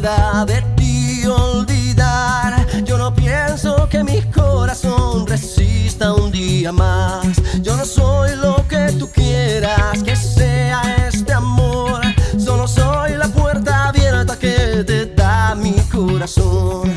de ti olvidar. Yo no pienso que mi corazón resista un día más. Yo no soy lo que tú quieras que sea este amor. Solo soy la puerta abierta que te da mi corazón.